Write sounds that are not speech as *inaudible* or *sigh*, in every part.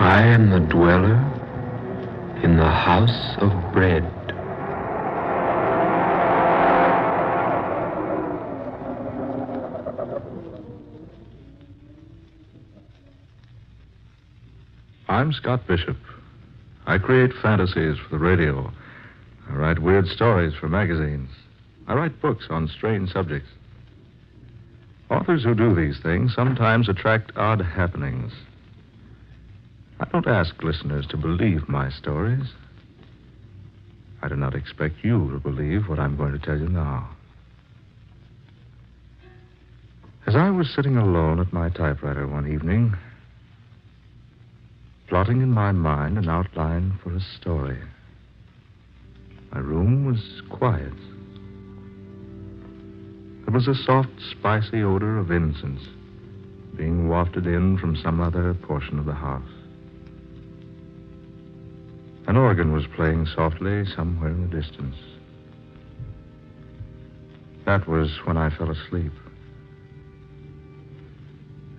I am the dweller in the house of bread. I'm Scott Bishop. I create fantasies for the radio. I write weird stories for magazines. I write books on strange subjects. Authors who do these things sometimes attract odd happenings. I don't ask listeners to believe my stories. I do not expect you to believe what I'm going to tell you now. As I was sitting alone at my typewriter one evening, plotting in my mind an outline for a story, my room was quiet. There was a soft, spicy odor of incense being wafted in from some other portion of the house. An organ was playing softly somewhere in the distance. That was when I fell asleep.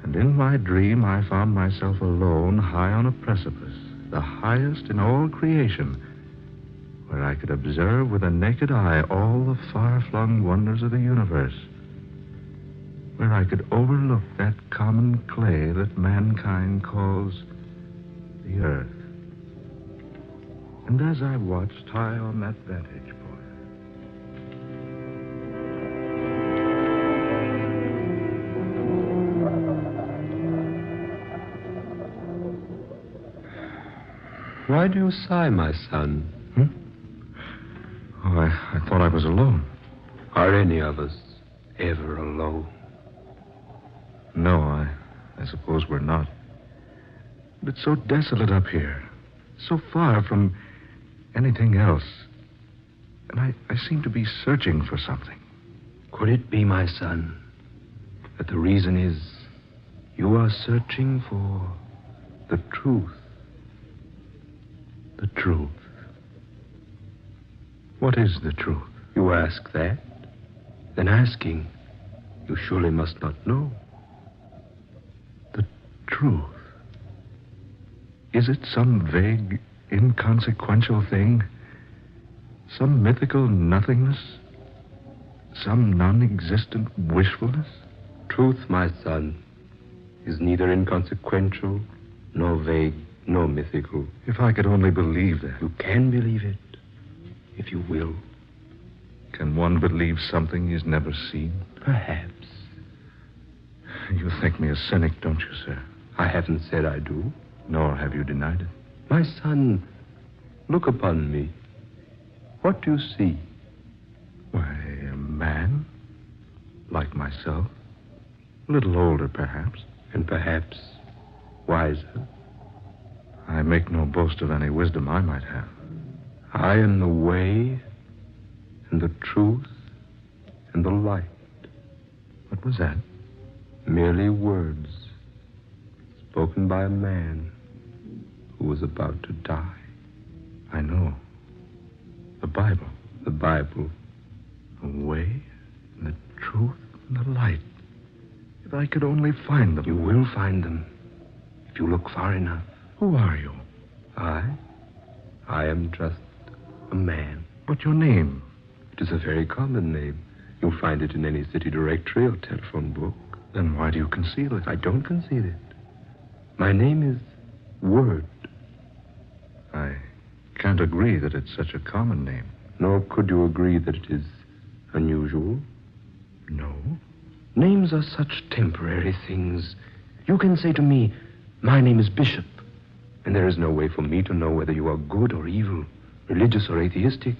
And in my dream, I found myself alone high on a precipice, the highest in all creation, where I could observe with a naked eye all the far flung wonders of the universe, where I could overlook that common clay that mankind calls the earth. And as I watched high on that vantage point, Why do you sigh, my son? oh, I, I thought I was alone. Are any of us ever alone? No, I, I suppose we're not. But it's so desolate up here, so far from anything else. And I, I seem to be searching for something. Could it be, my son, that the reason is you are searching for the truth? The truth. What is the truth? You ask that? Then asking, you surely must not know. The truth. Is it some vague, inconsequential thing? Some mythical nothingness? Some non existent wishfulness? Truth, my son, is neither inconsequential, nor vague, nor mythical. If I could only believe that. You can believe it, if you will. Can one believe something he's never seen? Perhaps. You think me a cynic, don't you, sir? I haven't said I do. Nor have you denied it. My son, look upon me. What do you see? Why, a man. Like myself. A little older, perhaps. And perhaps wiser. I make no boast of any wisdom I might have. I am the way and the truth and the light. What was that? Merely words spoken by a man who was about to die. I know. The Bible. The Bible. The way and the truth and the light. If I could only find them. You will find them if you look far enough. Who are you? I? I am just a man. But your name? It is a very common name. You'll find it in any city directory or telephone book. Then why do you conceal it? I don't conceal it. My name is Word. I can't agree that it's such a common name. Nor could you agree that it is unusual. No. Names are such temporary things. You can say to me, My name is Bishop, and there is no way for me to know whether you are good or evil, religious or atheistic,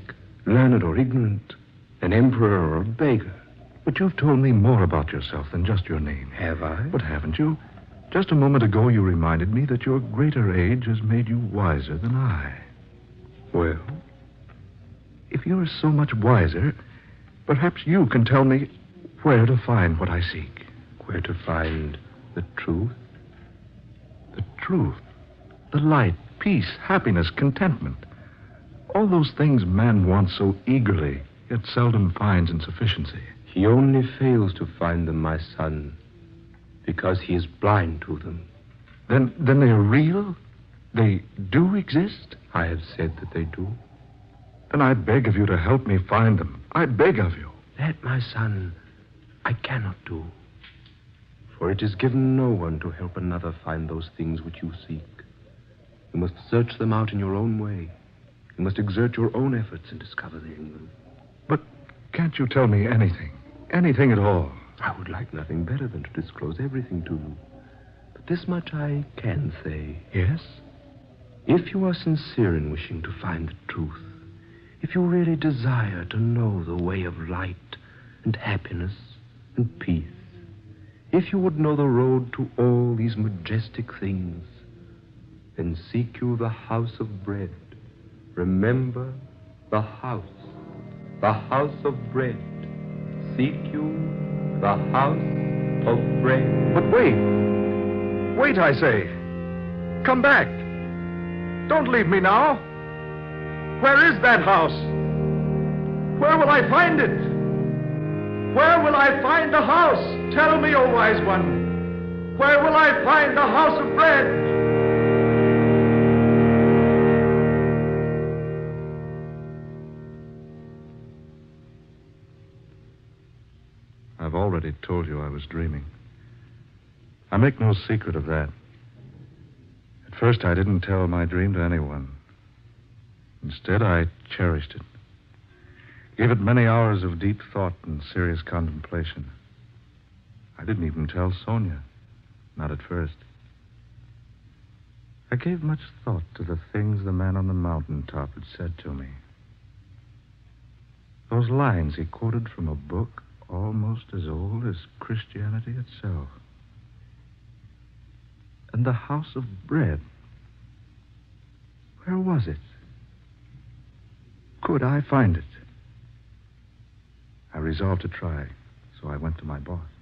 learned or ignorant, an emperor or a beggar. But you've told me more about yourself than just your name. Have I? But haven't you? Just a moment ago, you reminded me that your greater age has made you wiser than I. Well, if you're so much wiser, perhaps you can tell me where to find what I seek. where to find the truth? The truth, the light, peace, happiness, contentment. All those things man wants so eagerly, yet seldom finds in sufficiency. He only fails to find them, my son, because he is blind to them. Then, then they're real? They do exist? I have said that they do. Then I beg of you to help me find them. I beg of you. That, my son, I cannot do. For it is given no one to help another find those things which you seek. You must search them out in your own way. You must exert your own efforts and in discovering them. But can't you tell me anything? Anything at all? I would like nothing better than to disclose everything to you. But this much I can say. Yes? If you are sincere in wishing to find the truth, if you really desire to know the way of light and happiness and peace, if you would know the road to all these majestic things, then seek you the house of bread. Remember the house, the house of bread. Seek you the house of bread. But wait. Wait, I say. Come back. Don't leave me now. Where is that house? Where will I find it? Where will I find the house? Tell me, O wise one. Where will I find the house of bread? Told you I was dreaming. I make no secret of that. At first, I didn't tell my dream to anyone. Instead, I cherished it. Gave it many hours of deep thought and serious contemplation. I didn't even tell Sonia. Not at first. I gave much thought to the things the man on the mountaintop had said to me. Those lines he quoted from a book almost as old as Christianity itself. And the house of bread. Where was it? Could I find it? I resolved to try, so I went to my boss.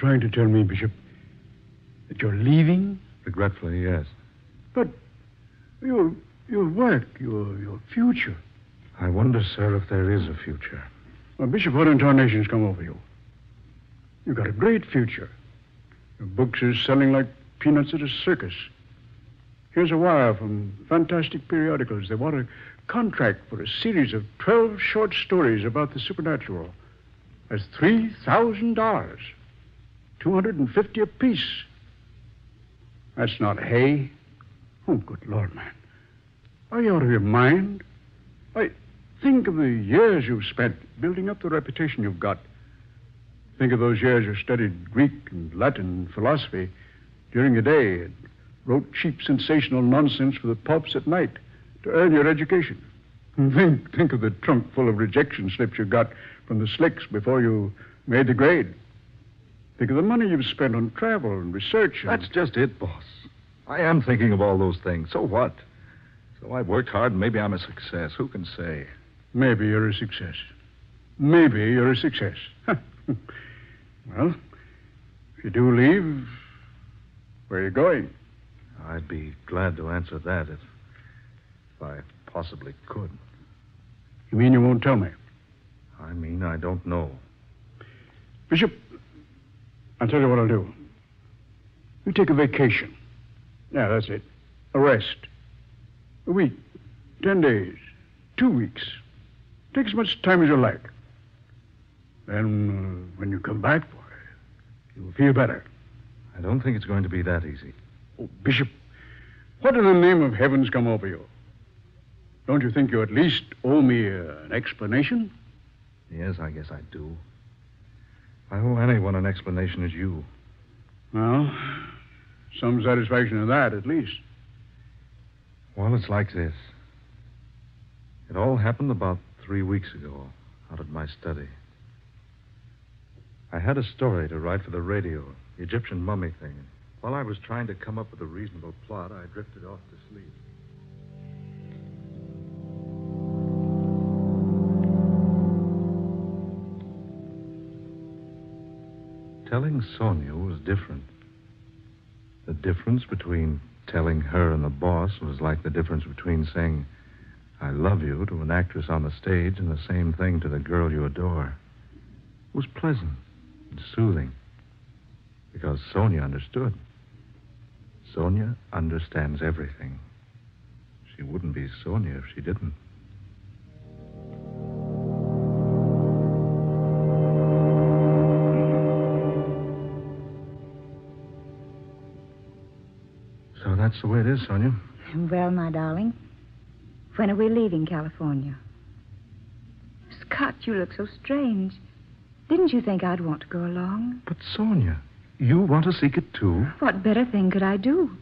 Trying to tell me, Bishop, that you're leaving? Regretfully, yes. But your your work, your your future. I wonder, sir, if there is a future. Well, Bishop, what intonations come over you? You've got a great future. Your books are selling like peanuts at a circus. Here's a wire from fantastic periodicals. They want a contract for a series of 12 short stories about the supernatural. That's $3,000. 250 apiece. That's not hay. Oh, good Lord, man. Are you out of your mind? I think of the years you've spent building up the reputation you've got. Think of those years you studied Greek and Latin philosophy during the day and wrote cheap sensational nonsense for the pulps at night to earn your education. Think, think of the trunk full of rejection slips you got from the slicks before you made the grade. Think of the money you've spent on travel and research. And... That's just it, boss. I am thinking of all those things. So what? So I've worked hard and maybe I'm a success. Who can say? Maybe you're a success. Maybe you're a success. well, if you do leave, where are you going? I'd be glad to answer that if, if I possibly could. You mean you won't tell me? I mean, I don't know. Bishop, I'll tell you what I'll do. You take a vacation. Yeah, that's it. A rest. A week, ten days, two weeks. Take as much time as you like. Then, uh, when you come back, boy, you'll feel better. I don't think it's going to be that easy. Oh, Bishop, what in the name of heaven's come over you? Don't you think you at least owe me uh, an explanation? Yes, I guess I do. I owe anyone an explanation as you. Well, some satisfaction in that, at least. Well, it's like this. It all happened about three weeks ago out at my study. I had a story to write for the radio, the Egyptian mummy thing. While I was trying to come up with a reasonable plot, I drifted off to sleep. Telling Sonia was different. The difference between telling her and the boss was like the difference between saying, I love you to an actress on the stage and the same thing to the girl you adore. It was pleasant and soothing because Sonia understood. Sonia understands everything. She wouldn't be Sonia if she didn't. That's the way it is, Sonia. Well, my darling, when are we leaving California? Scott, you look so strange. Didn't you think I'd want to go along? But, Sonia, you want to seek it too? What better thing could I do?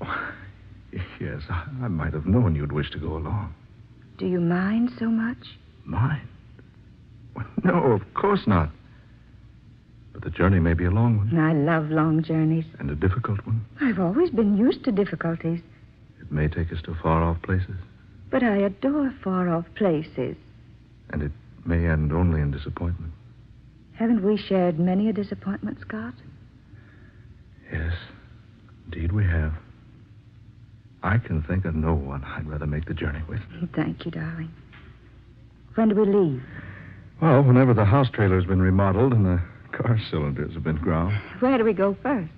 *laughs* Yes, I, I might have known you'd wish to go along. Do you mind so much? Mind? No, of course not. But the journey may be a long one I love long journeys. and a difficult one. I've always been used to difficulties, It may take us to far off places, but I adore far off places. and it may end only in disappointment. Haven't we shared many a disappointment, Scott? Yes, indeed we have. I can think of no one I'd rather make the journey with. Thank you, darling. When do we leave? Well, whenever the house trailer's been remodeled and the car cylinders have been ground. Where do we go first?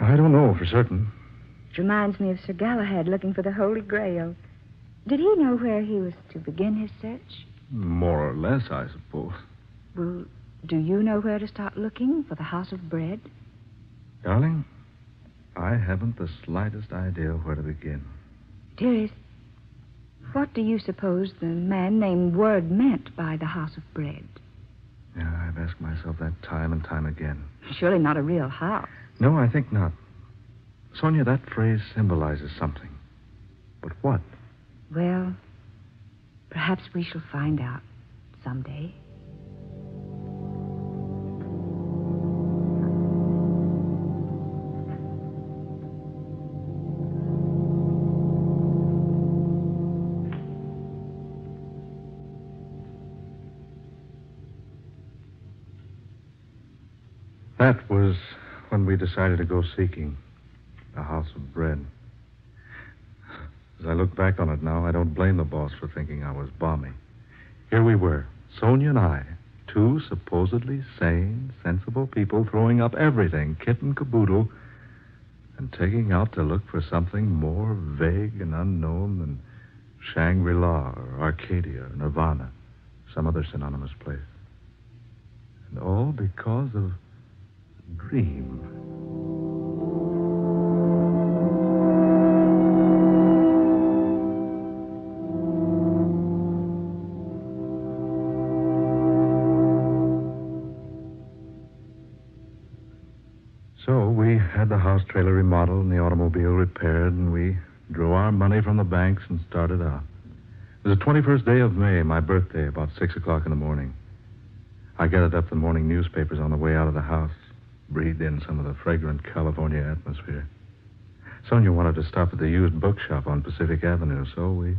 I don't know for certain. It reminds me of Sir Galahad looking for the Holy Grail. Did he know where he was to begin his search? More or less, I suppose. Well, do you know where to start looking for the House of Bread? Darling, I haven't the slightest idea where to begin. Dearest, what do you suppose the man named Word meant by the House of Bread? Yeah, I've asked myself that time and time again. Surely not a real house. No, I think not. Sonia, that phrase symbolizes something. But what? Well, perhaps we shall find out someday. That was when we decided to go seeking a house of bread. As I look back on it now, I don't blame the boss for thinking I was balmy. Here we were, Sonia and I, two supposedly sane, sensible people throwing up everything, kit and caboodle, and taking out to look for something more vague and unknown than Shangri La or Arcadia or Nirvana, some other synonymous place. And all because of dream. So we had the house trailer remodeled and the automobile repaired, and we drew our money from the banks and started out. It was the 21st day of May, my birthday, about 6 o'clock in the morning. I gathered up the morning newspapers on the way out of the house, breathed in some of the fragrant California atmosphere. Sonia wanted to stop at the used bookshop on Pacific Avenue, so we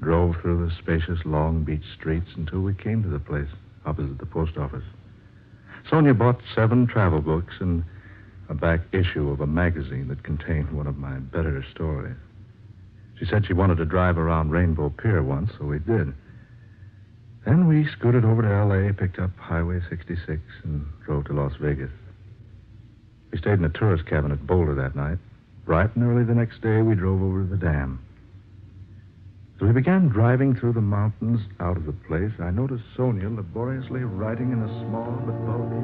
drove through the spacious Long Beach streets until we came to the place opposite the post office. Sonia bought seven travel books and a back issue of a magazine that contained one of my better stories. She said she wanted to drive around Rainbow Pier once, so we did. Then we scooted over to L.A., picked up Highway 66, and drove to Las Vegas. We stayed in a tourist cabin at Boulder that night. Bright and early the next day, we drove over to the dam. As we began driving through the mountains out of the place, I noticed Sonia laboriously writing in a small but bulky.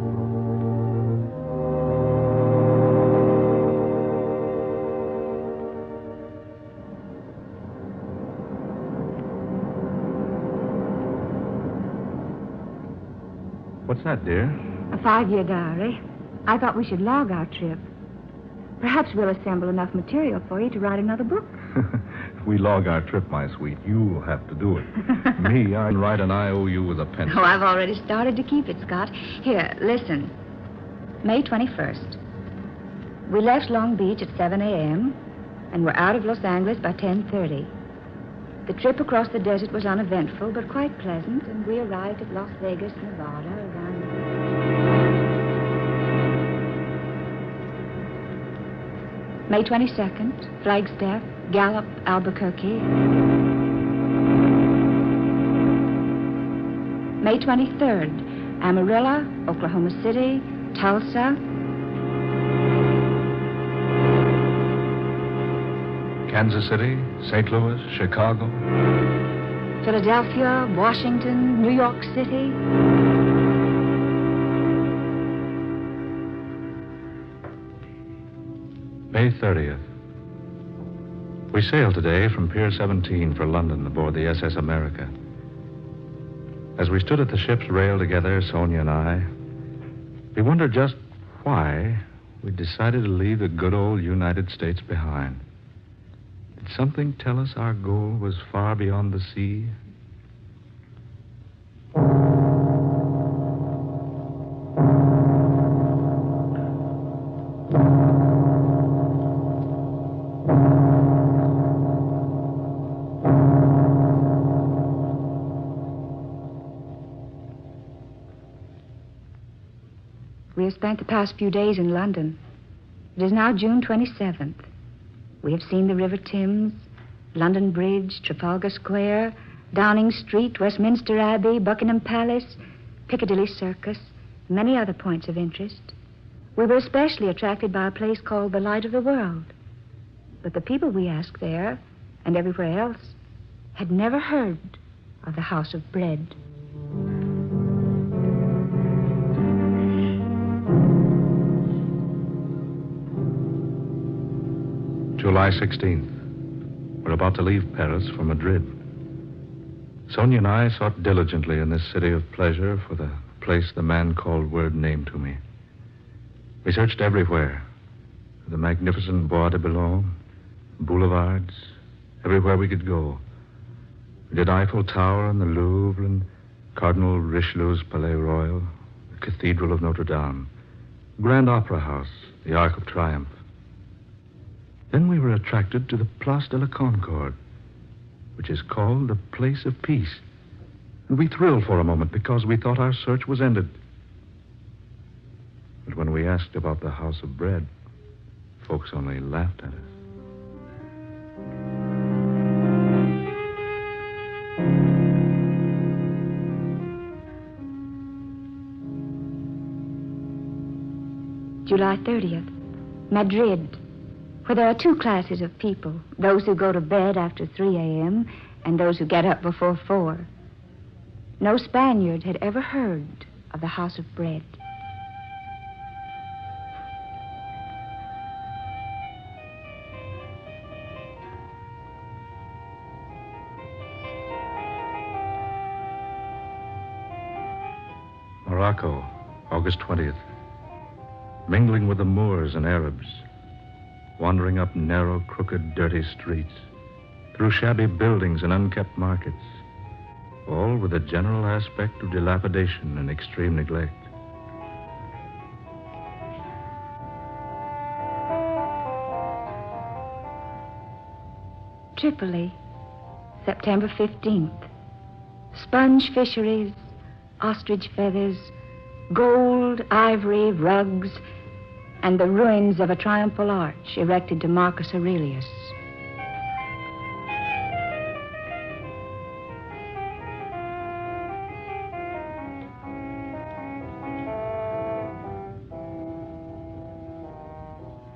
What's that, dear? A five year diary. I thought we should log our trip. Perhaps we'll assemble enough material for you to write another book. if *laughs* we log our trip, my sweet, you'll have to do it. *laughs* Me, I write an IOU with a pencil. Oh, I've already started to keep it, Scott. Here, listen. May 21st. We left Long Beach at 7 a.m. and were out of Los Angeles by 10.30. The trip across the desert was uneventful, but quite pleasant, and we arrived at Las Vegas, Nevada May 22nd, Flagstaff, Gallup, Albuquerque. May 23rd, Amarillo, Oklahoma City, Tulsa. Kansas City, St. Louis, Chicago. Philadelphia, Washington, New York City. May 30th. We sailed today from Pier 17 for London aboard the SS America. As we stood at the ship's rail together, Sonia and I, we wondered just why we decided to leave the good old United States behind. Did something tell us our goal was far beyond the sea? Past few days in London. It is now June 27th. We have seen the River Thames, London Bridge, Trafalgar Square, Downing Street, Westminster Abbey, Buckingham Palace, Piccadilly Circus, many other points of interest. We were especially attracted by a place called the Light of the World. But the people we asked there, and everywhere else, had never heard of the House of Bread. July 16th. We're about to leave Paris for Madrid. Sonia and I sought diligently in this city of pleasure for the place the man called Word named to me. We searched everywhere the magnificent Bois de Boulogne, boulevards, everywhere we could go. We did Eiffel Tower and the Louvre and Cardinal Richelieu's Palais Royal, the Cathedral of Notre Dame, Grand Opera House, the Arc of Triumph. Then we were attracted to the Place de la Concorde, which is called the Place of Peace. And we thrilled for a moment because we thought our search was ended. But when we asked about the House of Bread, folks only laughed at us. July 30th, Madrid, where there are two classes of people those who go to bed after 3 a.m. and those who get up before 4. No Spaniard had ever heard of the House of Bread. Morocco, August 20th. Mingling with the Moors and Arabs, wandering up narrow, crooked, dirty streets, through shabby buildings and unkept markets, all with a general aspect of dilapidation and extreme neglect. Tripoli, September 15th. Sponge fisheries, ostrich feathers, gold, ivory, rugs, and the ruins of a triumphal arch erected to Marcus Aurelius.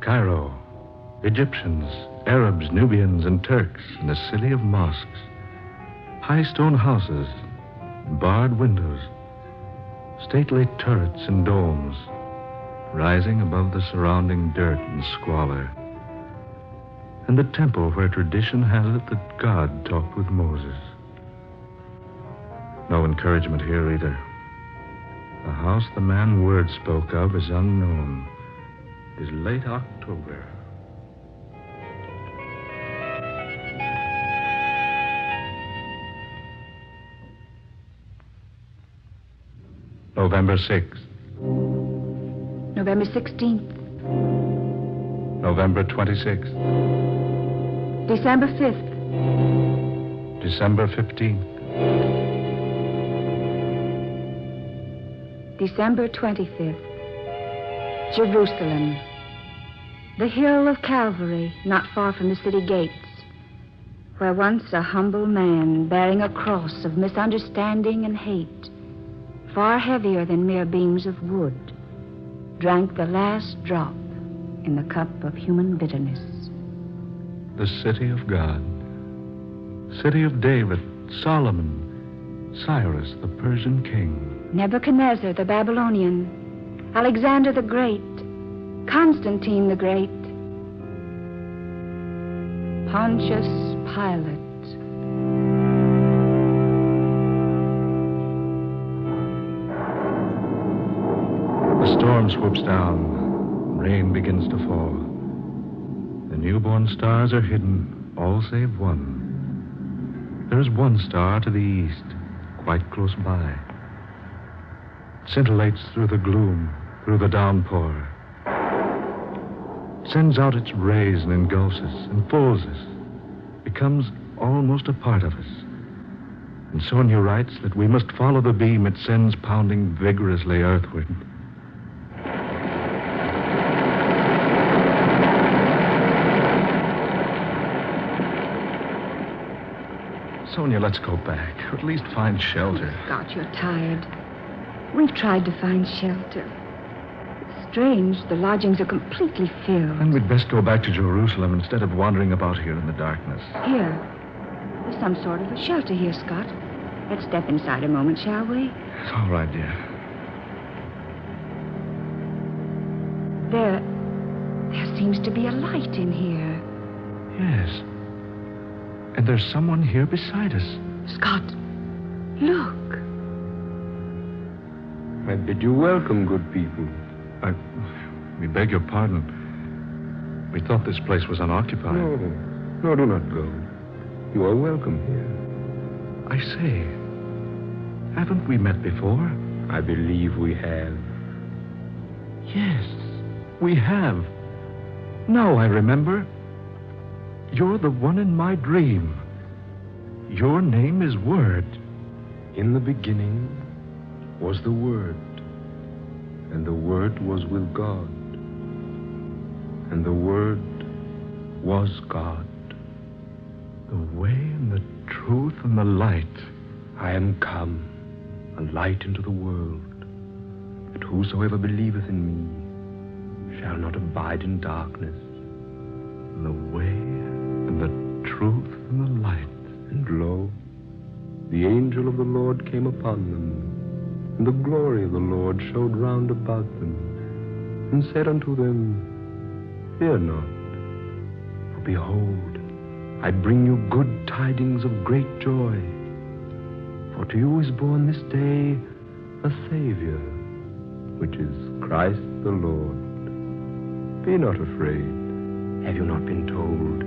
Cairo, Egyptians, Arabs, Nubians, and Turks in a city of mosques, high stone houses, barred windows, stately turrets and domes, rising above the surrounding dirt and squalor, and the temple where tradition has it that God talked with Moses. No encouragement here either. The house the man Word spoke of is unknown. It is late October. November 6th, November 16th, November 26th, December 5th, December 15th, December 25th, Jerusalem, The hill of Calvary, not far from the city gates, where once a humble man bearing a cross of misunderstanding and hate, far heavier than mere beams of wood, drank the last drop in the cup of human bitterness. The city of God. City of David, Solomon, Cyrus, the Persian king. Nebuchadnezzar the Babylonian, Alexander the Great, Constantine the Great, Pontius Pilate. Storm swoops down. Rain begins to fall. The newborn stars are hidden, all save one. There is one star to the east, quite close by. It scintillates through the gloom, through the downpour. Sends out its rays and engulfs us, enfolds us, becomes almost a part of us. And Sonia writes that we must follow the beam it sends pounding vigorously earthward. Sonia, let's go back. Or at least find shelter. Scott, you're tired. We've tried to find shelter. It's strange. The lodgings are completely filled. Then we'd best go back to Jerusalem instead of wandering about here in the darkness. Here. There's some sort of a shelter here, Scott. Let's step inside a moment, shall we? It's all right, dear. There. There seems to be a light in here. Yes. And there's someone here beside us. Scott, look. I bid you welcome, good people. I. We beg your pardon. We thought this place was unoccupied. No, no, do not go. You are welcome here. I say, haven't we met before? I believe we have. Yes, we have. Now I remember. You're the one in my dream. Your name is Word. In the beginning was the Word, and the Word was with God, and the Word was God. The way and the truth and the light. I am come, a light into the world, that whosoever believeth in me shall not abide in darkness. The way and the truth and the light. And lo, the angel of the Lord came upon them, and the glory of the Lord showed round about them, and said unto them, Fear not, for behold, I bring you good tidings of great joy. For to you is born this day a Savior, which is Christ the Lord. Be not afraid. Have you not been told,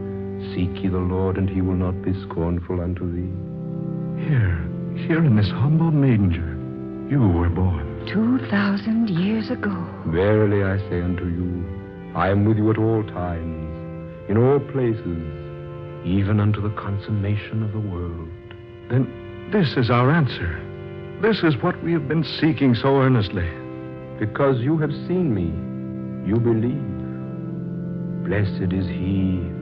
Seek ye the Lord, and he will not be scornful unto thee? Here, here in this humble manger, you were born. Two thousand years ago. Verily I say unto you, I am with you at all times, in all places, even unto the consummation of the world. Then this is our answer. This is what we have been seeking so earnestly. Because you have seen me, you believe. Blessed is he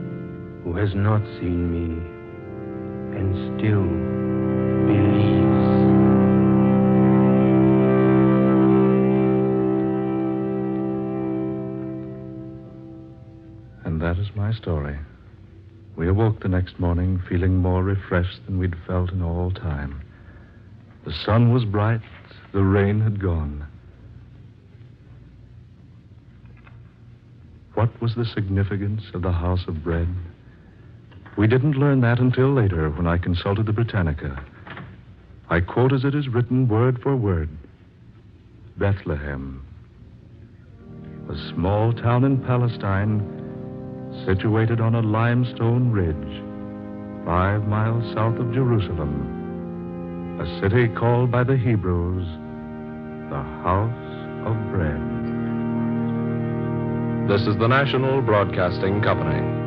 who has not seen me and still believes. And that is my story. We awoke the next morning feeling more refreshed than we'd felt in all time. The sun was bright, the rain had gone. What was the significance of the house of bread? We didn't learn that until later when I consulted the Britannica. I quote as it is written word for word Bethlehem, a small town in Palestine situated on a limestone ridge, five miles south of Jerusalem, a city called by the Hebrews the House of Bread. This is the National Broadcasting Company.